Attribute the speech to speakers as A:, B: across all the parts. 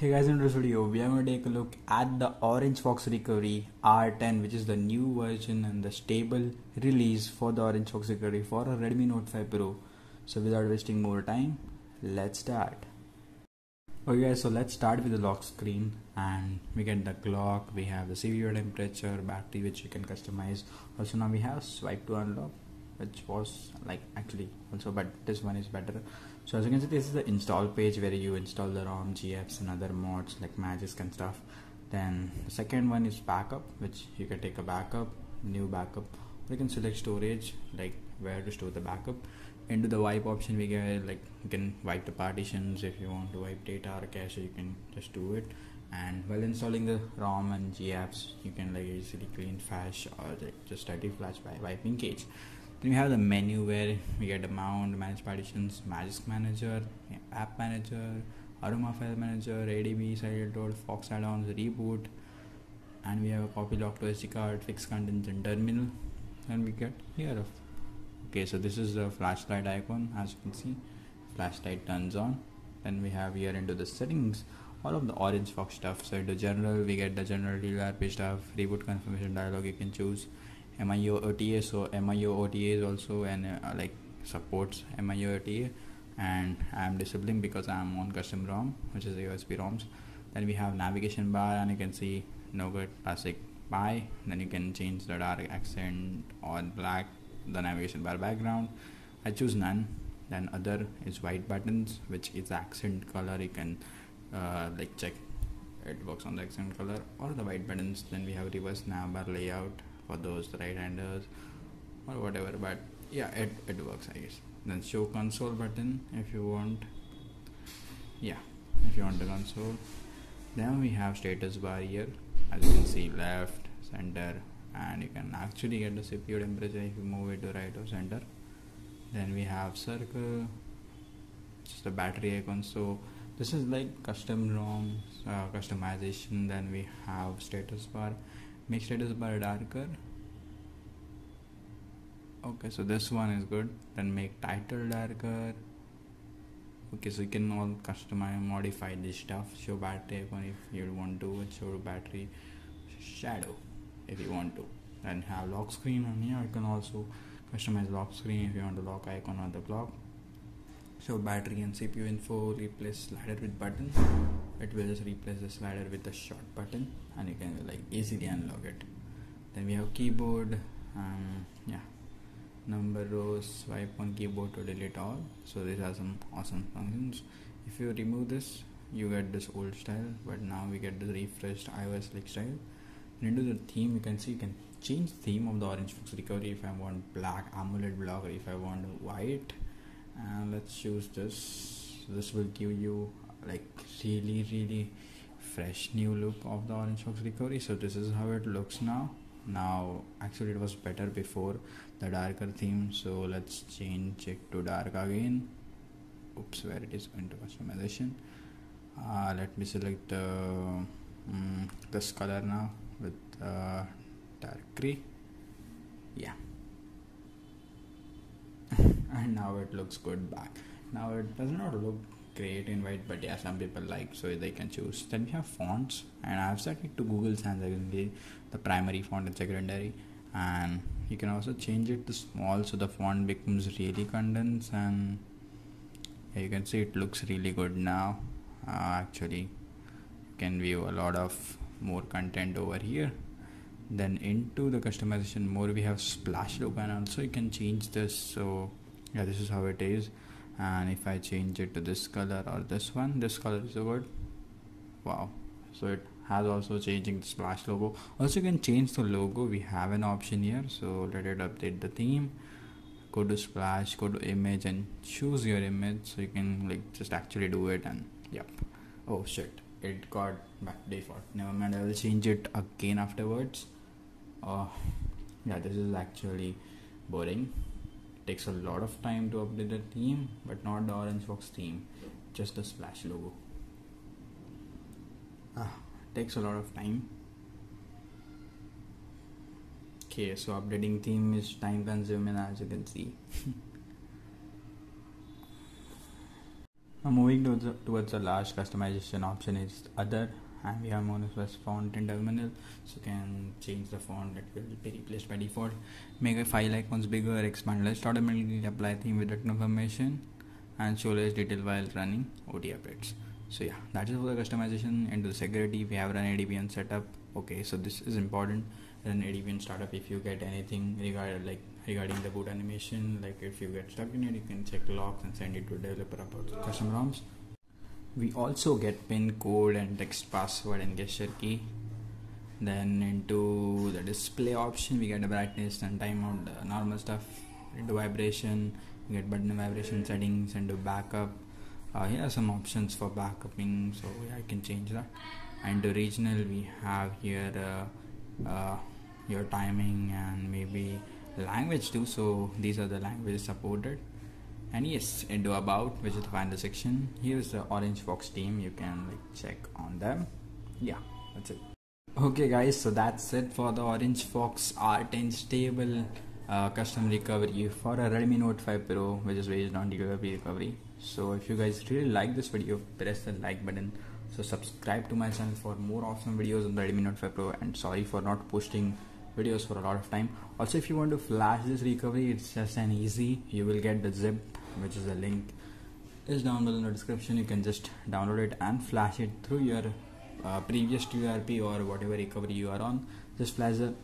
A: Hey guys in this video we are going to take a look at the Orange Fox Recovery R10 which is the new version and the stable release for the Orange Fox Recovery for a Redmi Note 5 Pro. So without wasting more time, let's start. Okay guys, so let's start with the lock screen and we get the clock, we have the CPU temperature, battery which you can customize. Also now we have swipe to unlock which was like actually also but this one is better. So as you can see this is the install page where you install the ROM, GApps and other mods like Magisk and stuff. Then the second one is backup which you can take a backup new backup. You can select storage like where to store the backup. Into the wipe option we get like you can wipe the partitions if you want to wipe data or cache you can just do it. And while installing the ROM and GApps you can like easily clean flash or like just dirty flash by wiping cache then we have the menu where we get the mount, manage partitions, Magisk Manager, App Manager, Aroma File Manager, ADB, Silent Fox add-ons, reboot, and we have a copy lock to SD card, fixed contents in terminal, and we get here. Okay, so this is the flashlight icon. As you can see, flashlight turns on. Then we have here into the settings all of the orange fox stuff. So the general, we get the general TWRP stuff, reboot confirmation dialog. You can choose MIUI OTA so MIUI OTA is also an uh, like supports MIUI OTA and I'm disabling because I'm on custom ROM which is USB ROMs. Then we have navigation bar and you can see Nougat classic Pie then you can change the dark accent or black the navigation bar background. I choose none. Then other is white buttons which is accent color. You can uh, like check it works on the accent color or the white buttons. Then we have reverse navbar layout for those right handers or whatever but yeah it, it works I guess. Then show console button if you want. Yeah if you want the console. Then we have status bar here. As you can see left center and you can actually get the CPU temperature if you move it to right or center. Then we have circle just the battery icon. So this is like custom ROM uh, customization. Then we have status bar make status bar darker. Okay so this one is good. Then make title darker. Okay so you can all customize modify this stuff. Show battery icon if you want to. Show battery shadow if you want to. Then have lock screen on here. You can also customize lock screen if you want to lock icon on the clock show battery and CPU info replace slider with button. It will just replace the slider with the short button and you can like easily unlock it. Then we have keyboard um, yeah. Number rows swipe on keyboard to delete all. So these are some awesome functions. If you remove this you get this old style but now we get the refreshed iOS like style. And into the theme you can see you can change theme of the orange fox recovery if I want black AMOLED block or if I want white and let's choose this. This will give you like really really fresh new look of the orange fox recovery. So this is how it looks now. Now actually it was better before the darker theme. So let's change it to dark again. Oops where it is? Going to customization. Uh, let me select uh, um, this color now with uh, dark gray. Yeah and now it looks good back. Now it does not look great in white but yeah some people like so they can choose. Then we have fonts and i've set it to google sans the primary font and secondary and you can also change it to small so the font becomes really condensed and you can see it looks really good now. Uh, actually you can view a lot of more content over here. Then into the customization more we have splash logo and also you can change this so yeah this is how it is. And if I change it to this color or this one this color is a good wow. So it has also changing the splash logo. Also you can change the logo. We have an option here. So let it update the theme. Go to splash go to image and choose your image. So you can like just actually do it and yep. Oh shit. It got back default. Never mind. I will change it again afterwards. Oh yeah this is actually boring takes a lot of time to update the theme but not the orange fox theme just the splash logo. Ah takes a lot of time. Okay so updating theme is time consuming as you can see. Now moving towards the, towards the last customization option is other and we have Monospace font in terminal so you can change the font that will be replaced by default. Make a file icons bigger expand list automatically apply theme with that information and show less detail while running OT updates. So yeah that is for the customization into the security. We have run ADB setup. Okay so this is important. Run ADB startup. If you get anything regarding like regarding the boot animation like if you get stuck in it you can check logs and send it to developer about custom ROMs we also get pin code and text password and gesture key. Then into the display option we get the brightness and timeout the normal stuff into vibration we get button vibration settings and backup. Uh, here are some options for backupping so yeah, I can change that. And to regional we have here uh, uh, your timing and maybe language too so these are the languages supported and yes into about which is the final section. Here's the orange fox team. You can like check on them. Yeah that's it. Okay guys so that's it for the orange fox r10 stable uh, custom recovery for a redmi note 5 pro which is based on twrp recovery. So if you guys really like this video press the like button. So subscribe to my channel for more awesome videos on the redmi note 5 pro. And sorry for not posting videos for a lot of time. Also if you want to flash this recovery it's just an easy. You will get the zip which is a link is down below in the description. You can just download it and flash it through your uh, previous TWRP or whatever recovery you are on. Just flash it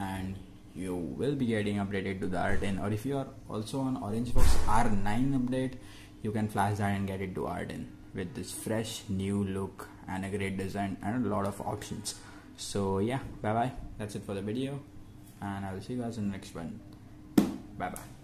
A: and you will be getting updated to the R10 or if you are also on Orange Fox R9 update you can flash that and get it to R10 with this fresh new look and a great design and a lot of options. So yeah bye bye that's it for the video and I will see you guys in the next one. Bye bye